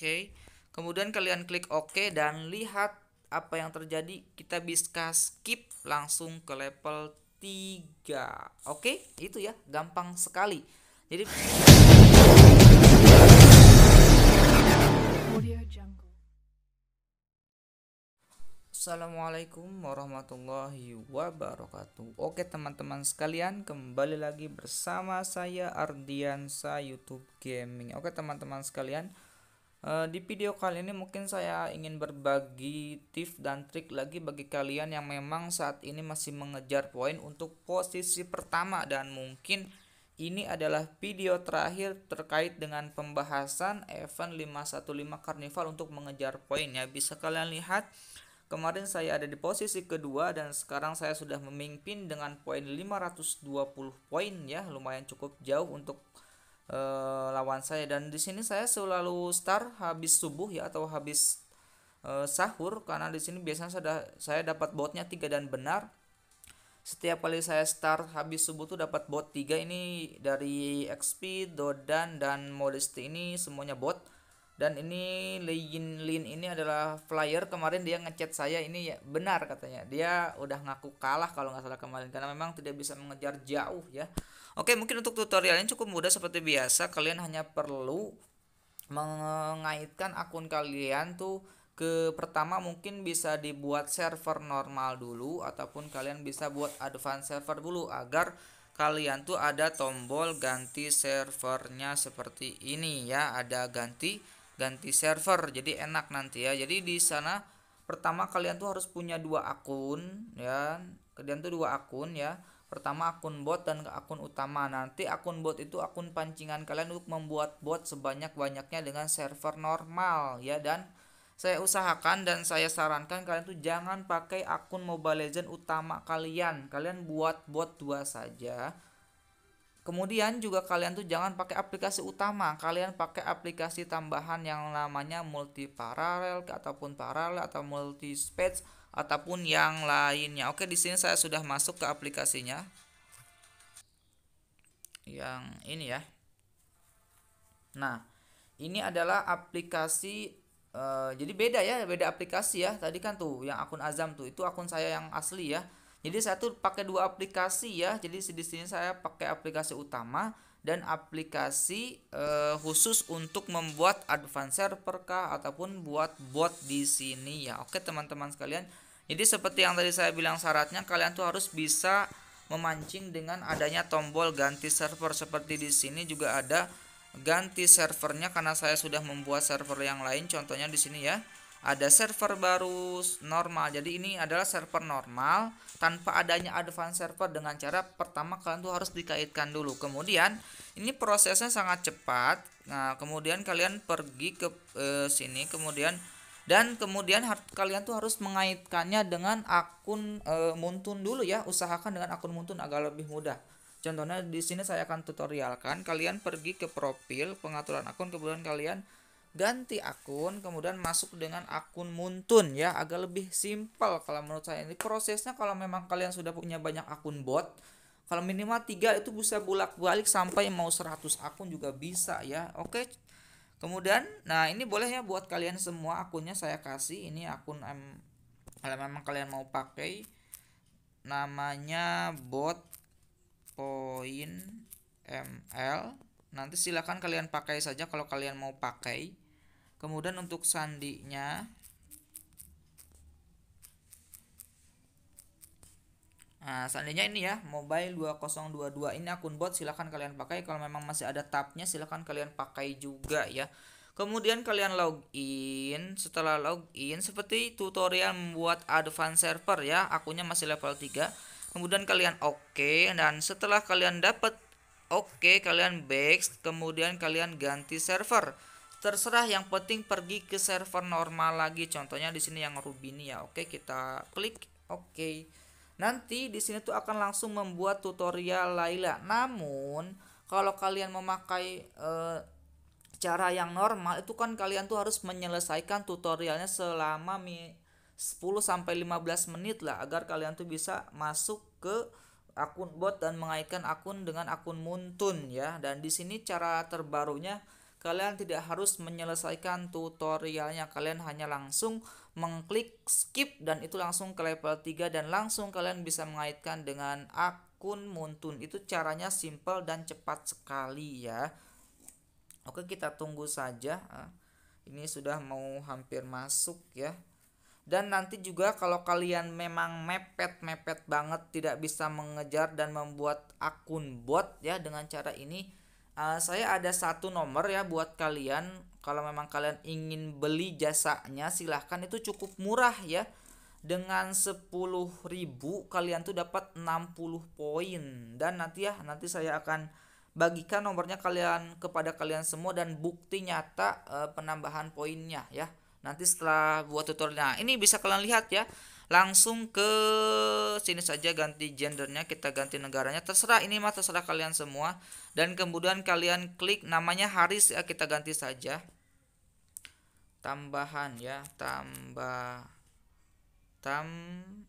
Oke. Kemudian kalian klik OK dan lihat apa yang terjadi. Kita bisa skip langsung ke level 3. Oke, itu ya, gampang sekali. Jadi Assalamualaikum warahmatullahi wabarakatuh Oke teman-teman sekalian kembali lagi bersama saya Ardiansa YouTube Gaming Oke teman-teman sekalian Di video kali ini mungkin saya ingin berbagi tips dan trik lagi bagi kalian yang memang saat ini masih mengejar poin untuk posisi pertama Dan mungkin ini adalah video terakhir terkait dengan pembahasan event 515 Carnival untuk mengejar poin ya. Bisa kalian lihat Kemarin saya ada di posisi kedua dan sekarang saya sudah memimpin dengan poin 520 poin ya, lumayan cukup jauh untuk uh, lawan saya. Dan di sini saya selalu start habis subuh ya atau habis uh, sahur. Karena di sini biasanya saya, saya dapat botnya tiga dan benar. Setiap kali saya start habis subuh tuh dapat bot 3 ini dari XP, Dodan dan Modesty ini semuanya bot dan ini Lin Lin ini adalah flyer kemarin dia ngechat saya ini ya benar katanya. Dia udah ngaku kalah kalau nggak salah kemarin karena memang tidak bisa mengejar jauh ya. Oke mungkin untuk tutorialnya cukup mudah seperti biasa. Kalian hanya perlu mengaitkan akun kalian tuh ke pertama mungkin bisa dibuat server normal dulu ataupun kalian bisa buat advance server dulu agar kalian tuh ada tombol ganti servernya seperti ini ya. Ada ganti ganti server jadi enak nanti ya. Jadi di sana pertama kalian tuh harus punya dua akun ya. Kalian tuh dua akun ya. Pertama akun bot dan akun utama. Nanti akun bot itu akun pancingan kalian untuk membuat bot sebanyak banyaknya dengan server normal ya. Dan saya usahakan dan saya sarankan kalian tuh jangan pakai akun Mobile Legend utama kalian. Kalian buat bot dua saja Kemudian juga kalian tuh jangan pakai aplikasi utama, kalian pakai aplikasi tambahan yang namanya multi paralel ataupun paralel atau multi space ataupun yang lainnya. Oke, di sini saya sudah masuk ke aplikasinya. Yang ini ya. Nah, ini adalah aplikasi uh, jadi beda ya, beda aplikasi ya. Tadi kan tuh yang akun Azam tuh, itu akun saya yang asli ya jadi saya tuh pakai dua aplikasi ya. Jadi di sini saya pakai aplikasi utama dan aplikasi uh, khusus untuk membuat advance server kah ataupun buat bot di sini ya. Oke teman-teman sekalian. Jadi seperti yang tadi saya bilang syaratnya kalian tuh harus bisa memancing dengan adanya tombol ganti server. Seperti di sini juga ada ganti servernya karena saya sudah membuat server yang lain. Contohnya di sini ya ada server baru normal. Jadi ini adalah server normal tanpa adanya advance server dengan cara pertama kalian tuh harus dikaitkan dulu. Kemudian ini prosesnya sangat cepat. Nah kemudian kalian pergi ke e, sini kemudian dan kemudian kalian tuh harus mengaitkannya dengan akun e, Muntun dulu ya. Usahakan dengan akun Muntun agak lebih mudah. Contohnya di sini saya akan tutorialkan. Kalian pergi ke profil pengaturan akun kemudian kalian ganti akun kemudian masuk dengan akun Muntun ya. Agak lebih simpel kalau menurut saya ini. Prosesnya kalau memang kalian sudah punya banyak akun bot kalau minimal tiga itu bisa bolak-balik sampai mau 100 akun juga bisa ya. Oke. Kemudian nah ini boleh ya buat kalian semua akunnya saya kasih. Ini akun M kalau memang kalian mau pakai namanya bot point ml nanti silahkan kalian pakai saja kalau kalian mau pakai. Kemudian untuk sandinya Nah, seandainya ini ya, mobile 2022 ini akun bot silahkan kalian pakai. Kalau memang masih ada tabnya silahkan kalian pakai juga ya. Kemudian kalian login, setelah login seperti tutorial membuat advance server ya, akunnya masih level 3. Kemudian kalian oke okay, dan setelah kalian dapat oke, kalian back, kemudian kalian ganti server. Terserah yang penting pergi ke server normal lagi. Contohnya di sini yang Rubini ya. Oke kita klik. Oke. Nanti di sini tuh akan langsung membuat tutorial Laila. Namun kalau kalian memakai e, cara yang normal itu kan kalian tuh harus menyelesaikan tutorialnya selama 10 sampai 15 menit lah agar kalian tuh bisa masuk ke akun bot dan mengaitkan akun dengan akun Muntun ya. Dan di sini cara terbarunya kalian tidak harus menyelesaikan tutorialnya. Kalian hanya langsung mengklik skip dan itu langsung ke level 3 dan langsung kalian bisa mengaitkan dengan akun Muntun. Itu caranya simple dan cepat sekali ya. Oke kita tunggu saja. Ah, ini sudah mau hampir masuk ya dan nanti juga kalau kalian memang mepet-mepet banget tidak bisa mengejar dan membuat akun bot ya dengan cara ini uh, saya ada satu nomor ya buat kalian. Kalau memang kalian ingin beli jasanya silahkan. Itu cukup murah ya. Dengan 10.000 kalian tuh dapat 60 poin. Dan nanti ya nanti saya akan bagikan nomornya kalian kepada kalian semua dan bukti nyata uh, penambahan poinnya ya nanti setelah buat tutorial. Nah ini bisa kalian lihat ya. Langsung ke sini saja ganti gendernya kita ganti negaranya. Terserah ini mah terserah kalian semua. Dan kemudian kalian klik namanya Haris ya kita ganti saja. Tambahan ya tambah tambahan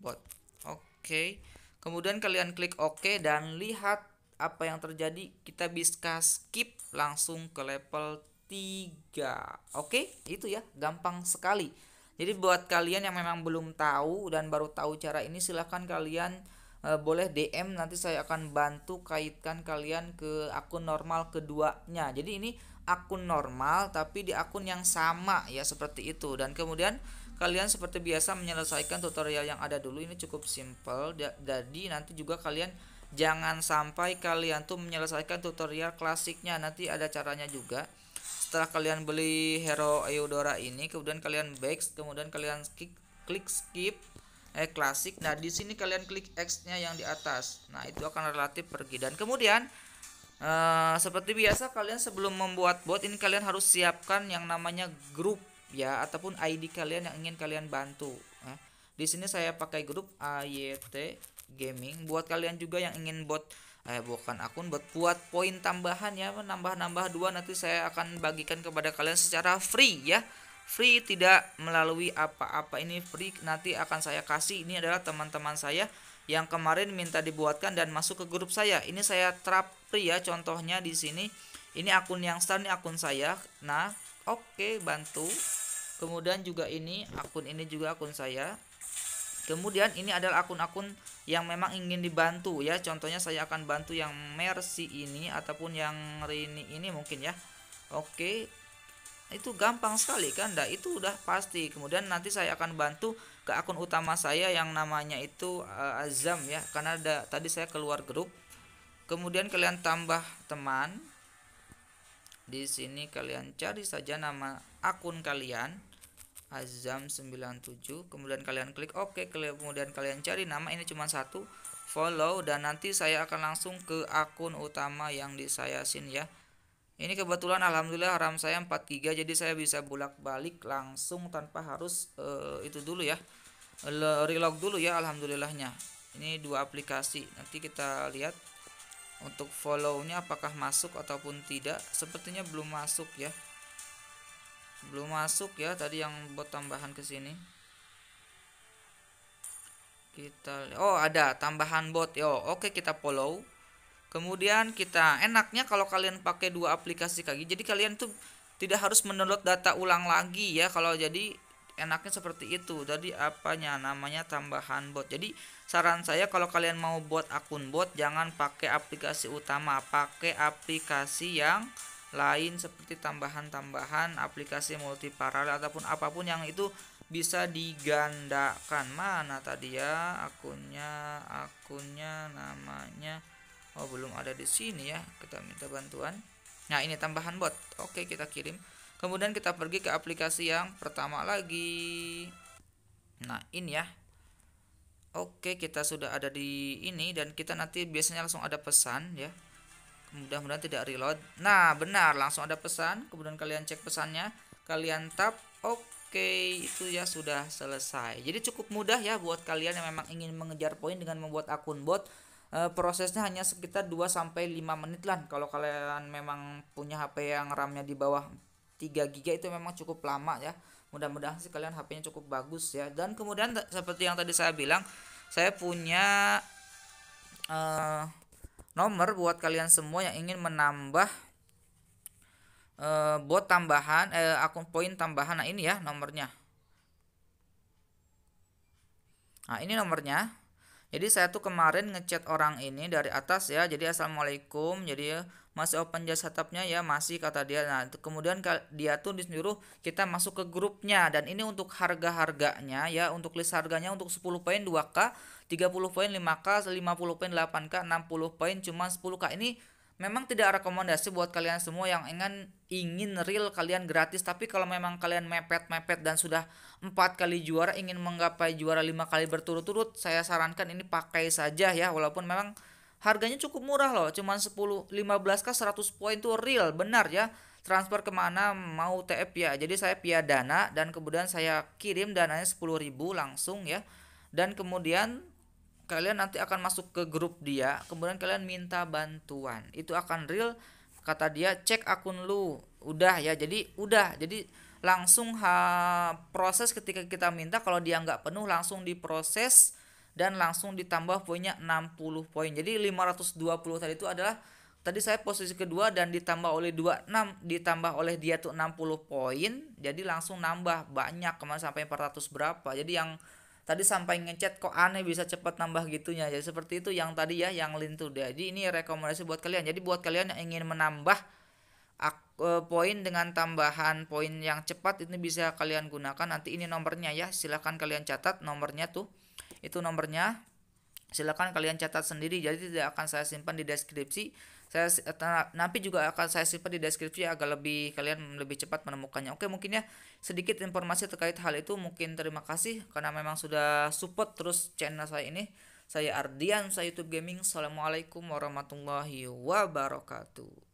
bot. Oke. Kemudian kalian klik OK dan lihat apa yang terjadi. Kita bisa skip langsung ke level 3 oke? Itu ya gampang sekali. Jadi buat kalian yang memang belum tahu dan baru tahu cara ini silahkan kalian e, boleh DM nanti saya akan bantu kaitkan kalian ke akun normal keduanya. Jadi ini akun normal tapi di akun yang sama ya seperti itu. Dan kemudian kalian seperti biasa menyelesaikan tutorial yang ada dulu. Ini cukup simple. Jadi nanti juga kalian jangan sampai kalian tuh menyelesaikan tutorial klasiknya. Nanti ada caranya juga setelah kalian beli hero Eudora ini kemudian kalian back kemudian kalian klik klik skip. Eh klasik. Nah di sini kalian klik X nya yang di atas. Nah itu akan relatif pergi. Dan kemudian uh, seperti biasa kalian sebelum membuat bot ini kalian harus siapkan yang namanya grup ya ataupun ID kalian yang ingin kalian bantu. Eh, di sini saya pakai grup AYT Gaming. Buat kalian juga yang ingin bot eh bukan akun buat buat poin tambahan ya nambah-nambah dua nanti saya akan bagikan kepada kalian secara free ya. Free tidak melalui apa-apa. Ini free nanti akan saya kasih. Ini adalah teman-teman saya yang kemarin minta dibuatkan dan masuk ke grup saya. Ini saya terap free ya contohnya di sini. Ini akun yang start ini akun saya. Nah oke okay, bantu. Kemudian juga ini akun ini juga akun saya Kemudian ini adalah akun-akun yang memang ingin dibantu ya. Contohnya saya akan bantu yang Mercy ini ataupun yang Rini ini mungkin ya. Oke. Itu gampang sekali kan? Nah, itu udah pasti. Kemudian nanti saya akan bantu ke akun utama saya yang namanya itu uh, Azam ya. Karena ada tadi saya keluar grup. Kemudian kalian tambah teman. Di sini kalian cari saja nama akun kalian Azam 97 kemudian kalian klik OK. Kemudian kalian cari nama ini cuma satu. Follow dan nanti saya akan langsung ke akun utama yang di saya sin ya. Ini kebetulan alhamdulillah RAM saya 4 GB jadi saya bisa bolak-balik langsung tanpa harus uh, itu dulu ya. Relog dulu ya alhamdulillahnya. Ini dua aplikasi. Nanti kita lihat untuk follow-nya apakah masuk ataupun tidak. Sepertinya belum masuk ya belum masuk ya tadi yang buat tambahan ke sini. Kita oh ada tambahan bot yo. Oke kita follow. Kemudian kita enaknya kalau kalian pakai dua aplikasi kaki jadi kalian tuh tidak harus mendownload data ulang lagi ya. Kalau jadi enaknya seperti itu. Jadi apanya? Namanya tambahan bot. Jadi saran saya kalau kalian mau buat akun bot jangan pakai aplikasi utama. Pakai aplikasi yang lain seperti tambahan-tambahan aplikasi multi paralel ataupun apa pun yang itu bisa digandakan. Mana tadi ya? Akunnya akunnya namanya. Oh belum ada di sini ya. Kita minta bantuan. Nah ini tambahan bot. Oke kita kirim. Kemudian kita pergi ke aplikasi yang pertama lagi. Nah ini ya. Oke kita sudah ada di ini dan kita nanti biasanya langsung ada pesan ya mudah-mudahan tidak reload. Nah benar langsung ada pesan. Kemudian kalian cek pesannya. Kalian tap oke okay, itu ya sudah selesai. Jadi cukup mudah ya buat kalian yang memang ingin mengejar poin dengan membuat akun bot. E, prosesnya hanya sekitar 2 sampai 5 menit lah. Kalau kalian memang punya HP yang RAM-nya di bawah 3 GB itu memang cukup lama ya. Mudah-mudahan sih kalian HP-nya cukup bagus ya. Dan kemudian seperti yang tadi saya bilang saya punya uh, nomor buat kalian semua yang ingin menambah uh, bot tambahan eh, akun poin tambahan. Nah ini ya nomornya. Nah ini nomornya. Jadi saya tuh kemarin ngechat orang ini dari atas ya. Jadi assalamualaikum. Jadi masih open jasa setupnya ya masih kata dia. Nah kemudian dia tuh disuruh kita masuk ke grupnya. Dan ini untuk harga harganya ya untuk list harganya untuk 10 poin 2k 30 poin 5k 50 poin 8k 60 poin cuma 10k ini memang tidak rekomendasi buat kalian semua yang ingin ingin real kalian gratis. Tapi kalau memang kalian mepet mepet dan sudah empat kali juara ingin menggapai juara lima kali berturut-turut saya sarankan ini pakai saja ya. Walaupun memang harganya cukup murah loh cuman 10 15 k 100 poin tuh real benar ya. Transfer ke mana mau TF ya. Jadi saya via dana dan kemudian saya kirim dananya 10.000 langsung ya. Dan kemudian kalian nanti akan masuk ke grup dia kemudian kalian minta bantuan. Itu akan real kata dia cek akun lu. Udah ya jadi udah. Jadi langsung ha, proses ketika kita minta kalau dia nggak penuh langsung diproses dan langsung ditambah poinnya 60 poin. Jadi 520 tadi itu adalah tadi saya posisi kedua dan ditambah oleh 26 ditambah oleh dia tuh 60 poin. Jadi langsung nambah banyak kemarin sampai 400 berapa. Jadi yang tadi sampai ngechat kok aneh bisa cepat nambah gitunya. Jadi seperti itu yang tadi ya yang lintu Jadi ini rekomendasi buat kalian. Jadi buat kalian yang ingin menambah uh, poin dengan tambahan poin yang cepat ini bisa kalian gunakan nanti ini nomornya ya silahkan kalian catat nomornya tuh itu nomornya. Silakan kalian catat sendiri. Jadi tidak akan saya simpan di deskripsi. Saya nanti juga akan saya simpan di deskripsi agar lebih kalian lebih cepat menemukannya. Oke mungkin ya sedikit informasi terkait hal itu. Mungkin terima kasih karena memang sudah support terus channel saya ini. Saya Ardian saya YouTube Gaming. Assalamualaikum warahmatullahi wabarakatuh